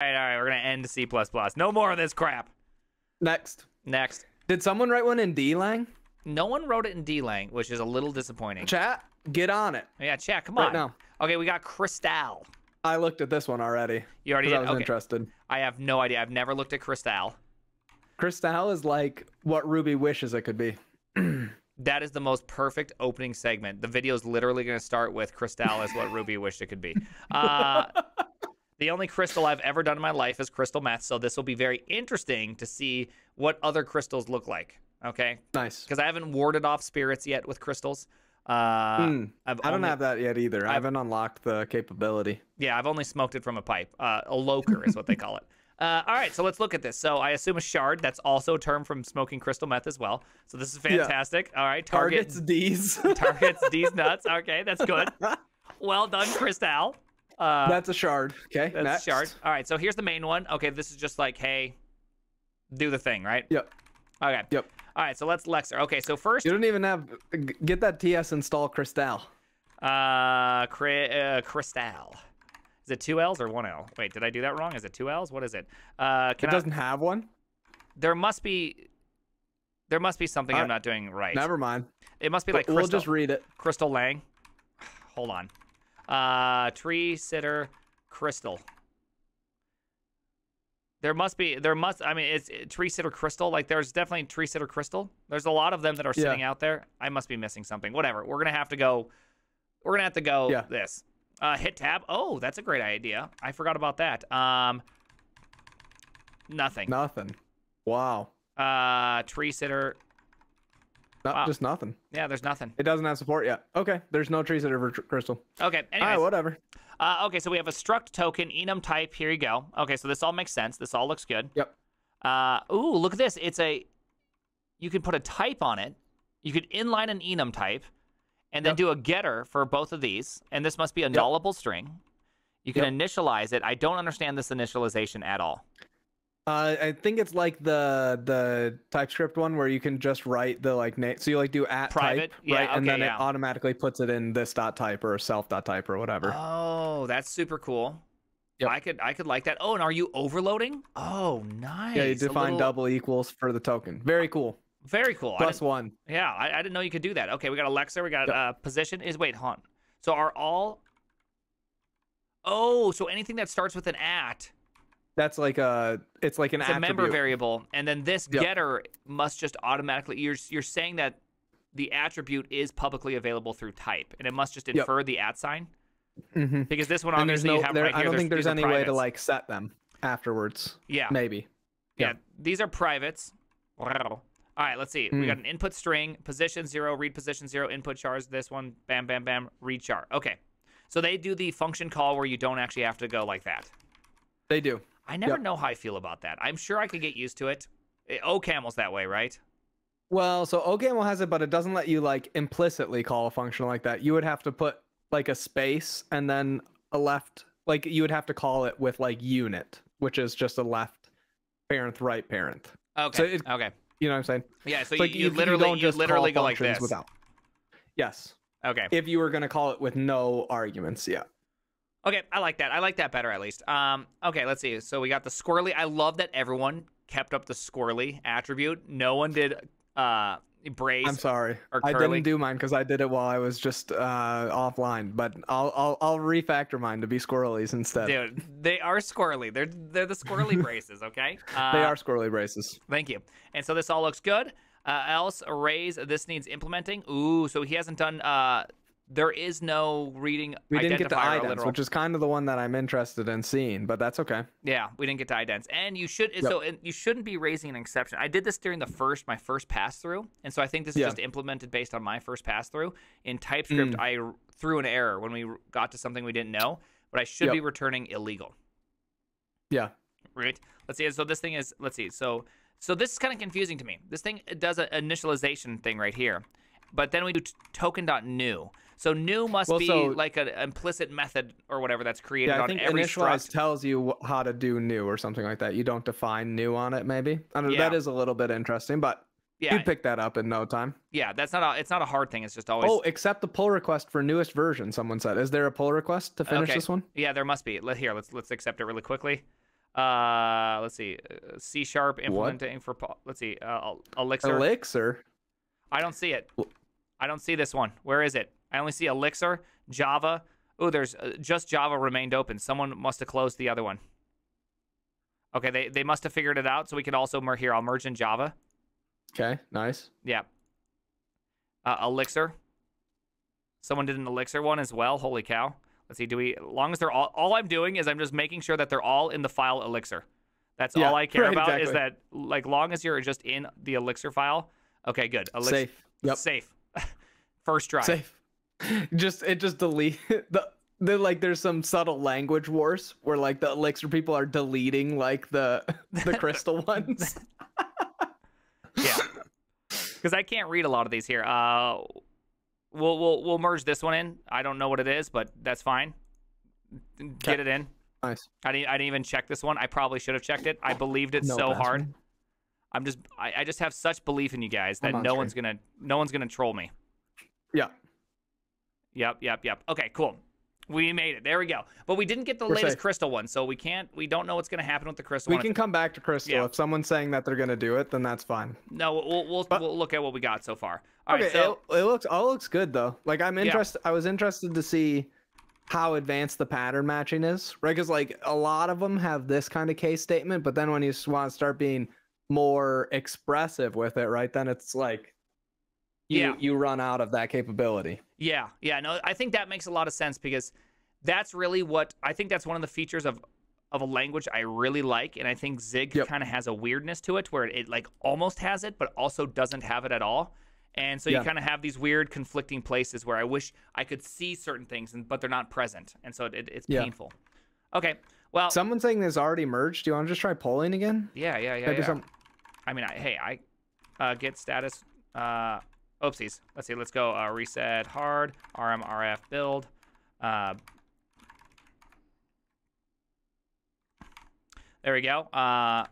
right, all right. We're gonna end C plus plus. No more of this crap. Next. Next. Did someone write one in D Lang? No one wrote it in D lang, which is a little disappointing. Chat, get on it. Yeah, chat. Come on. Right now. Okay, we got Crystal. I looked at this one already. You already Because I was Okay. interested. I have no idea. I've never looked at Crystal. Crystal is like what Ruby wishes it could be. That is the most perfect opening segment. The video is literally going to start with Crystal is what Ruby wished it could be. Uh, the only crystal I've ever done in my life is crystal meth, so this will be very interesting to see what other crystals look like. Okay, Nice. because I haven't warded off spirits yet with crystals. Uh. I've I don't only- have that yet either. I I've- haven't unlocked the capability. Yeah, I've only smoked it from a pipe. Uh, a loker is what they call it. Uh, all right, so let's look at this. So I assume a shard. That's also a term from smoking crystal meth as well. So this is Yeah. fantastic. All right, target Targets D's. targets these nuts. Okay, that's good. Well done, Crystal. Uh, That's a shard. Okay. that's next. shard. All right, so here's the main one. Okay, this is just like, hey, do the thing, right? Yep. Okay. Yep. All right, so let's Lexer. Okay, so first, You don't even have get that TS install Crystal. uh, Cri- uh, Crystal. Is it two L's or one L? Wait, did I do that wrong? Is it two L's? What is it? Uh, It can I, doesn't have one. there must be there must be something Uh, I'm not doing right. Never mind. It must be like we'll just read it. crystal Lang. Hold on. Uh, tree sitter crystal. There must be there must I mean it's it, tree sitter crystal like there's definitely tree sitter crystal. There's a lot of them that are Yeah. sitting out there. I must be missing something. Whatever. We're gonna have to go. We're gonna have to go Yeah. this. Uh, hit tab. Oh, that's a great idea. I forgot about that. Um, nothing. Nothing. Wow. Uh, tree sitter. Not Wow. just nothing. Yeah, there's nothing. It doesn't have support yet. Okay. There's no tree sitter for crystal. Okay. Anyways, right. Whatever. uh, okay. So we have a struct token enum type. Here you go. Okay. So this all makes sense. This all looks good. Yep. Uh, ooh, look at this. It's a. You can put a type on it. You could inline an enum type, and then Yep. do a getter for both of these. And this must be a nullable string. You can Yep. initialize it. I don't understand this initialization at all. Uh, I think it's like the the TypeScript one where you can just write the like name. So you like do at Private? type, Yeah, right? and then yeah. it automatically puts it in this dot type or self dot type or whatever. Oh, that's super cool. Yep. I could I could like that. Oh, and are you overloading? Oh, nice. yeah, you define little- double equals for the token. Very cool. Very cool. Plus one. Yeah, I, I didn't know you could do that. Okay, we got a lexer, we got Yep. uh, position. Is wait, on. So are all? Oh, so anything that starts with an at, That's like a it's like an it's a member variable, and then this Yep. getter must just automatically. You're you're saying that the attribute is publicly available through type, and it must just Yep. infer the at sign hmm because this one And there's obviously no, you have there, right here. I don't think there's any way to like set them afterwards. Yeah. Maybe. Yeah, Yeah. these are privates. All right, let's see. We Mm. got an input string, position zero, read position zero, input chars. This one, bam, bam, bam, read char. Okay, so they do the function call where you don't actually have to go like that. They do. I never Yep. know how I feel about that. I'm sure I could get used to it. Eh, OCaml's that way, right? Well, so OCaml has it, but it doesn't let you like implicitly call a function like that. You would have to put like a space and then a left. Like you would have to call it with like unit, which is just a left parent, right parent. Okay. it- okay. You know what I'm saying? Yeah. So you, like you, literally don't you just literally call go like functions this. without. Yes. Okay. If you were gonna call it with no arguments, yeah. Okay, I like that. I like that better at least. Um, okay, let's see. So we got the squirrely. I love that everyone kept up the squirrely attribute. No one did uh brace. I'm sorry. or I didn't do mine because I did it while I was just uh, offline. But I'll I'll I'll refactor mine to be squirrelies instead. Dude, they are squirrely. They're they're the squirrely braces, okay? Uh, they are squirrely braces. Thank you. And so this all looks good. Uh, else arrays. This needs implementing. Ooh, so he hasn't done. Uh, there is no reading. We didn't get to identifier idents, which is kind of the one that I'm interested in seeing, but that's okay. Yeah, we didn't get to idents, and you should so and you shouldn't be raising an exception. I did this during the first my first pass through, and so I think this is Yeah. just implemented based on my first pass through. In TypeScript, Mm. I threw an error when we got to something we didn't know, but I should Yep. be returning illegal. Yeah. Right. Let's see. So this thing is. Let's see. So so this is kind of confusing to me. This thing does an initialization thing right here, but then we do t- token.new. So new must Well, be so- like an implicit method or whatever that's created Yeah, I on think every initialize struct. tells you how to do new or something like that. You don't define new on it, maybe. I don't know. Yeah. is a little bit interesting, but Yeah, you'd pick that up in no time. yeah. That's not a. It's not a hard thing. It's just always. Oh, accept the pull request for newest version. Someone said, "Is there a pull request to finish Okay. this one?" Yeah, there must be. Let here. Let's let's accept it really quickly. Uh, let's see. uh, C sharp implementing for. po- Let's see. Uh, Elixir. Elixir. I don't see it. I don't see this one. Where is it? I only see Elixir, Java. Oh, there's uh, just Java remained open. Someone must have closed the other one. Okay, they, they must have figured it out. So we can also merge here. I'll merge in Java. Okay, nice. Yeah. Uh, Elixir. Someone did an Elixir one as well. Holy cow. Let's see. Do we? As long as they're all, all I'm doing is I'm just making sure that they're all in the file Elixir. That's Yeah, all I care right, about is that like long as you're just in the Elixir file. Okay, good. Elixir, Safe. Yep. Safe. First try. Safe. Just it just delete the the like there's some subtle language wars where like the elixir people are deleting like the the crystal ones. Yeah. Because I can't read a lot of these here. Uh, we'll we'll we'll merge this one in. I don't know what it is, but that's fine. Get it in. nice. I didn't I didn't even check this one. I probably should have checked it. I believed it No so hard. I'm just I, I just have such belief in you guys that I'm on no one's gonna no one's gonna troll me. Yeah. Yep, yep, yep. Okay, cool. We made it. There we go. But we didn't get the We're latest safe. crystal one, so we can't. We don't know what's gonna happen with the crystal We one. can come back to crystal Yeah. if someone's saying that they're gonna do it, then that's fine. No, we'll we'll, But- we'll look at what we got so far. All right, okay, so it, it looks all looks good though. Like I'm Yeah. interested. I was interested to see how advanced the pattern matching is, right? Because like a lot of them have this kind of case statement, but then when you want to start being more expressive with it, right? Then it's like you Yeah. you run out of that capability. Yeah, yeah, no, I think that makes a lot of sense because that's really what I think that's one of the features of of a language I really like, and I think Zig Yep. kind of has a weirdness to it where it like almost has it, but also doesn't have it at all. And so Yeah. you kind of have these weird conflicting places where I wish I could see certain things, and, but they're not present, and so it, it's Yeah. painful. Okay, well, Someone saying this already merged. Do you want to just try polling again? yeah, yeah, yeah, Can I do yeah. some- I mean, I, hey, I uh, git status. Uh, oopsies. Let's see. Let's go uh, reset hard RMRF build. Uh, there we go. Uh,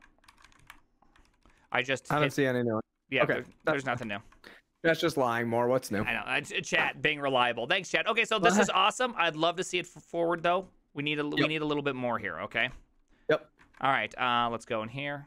I just I don't hit- see any new. yeah. okay, there- there's nothing new. That's just lying more. What's new? I know. Ch- chat being reliable. Thanks, chat. Okay, so this is awesome. I'd love to see it forward though. We need a we need a little bit more here. Okay. Yep. All right. Uh, let's go in here.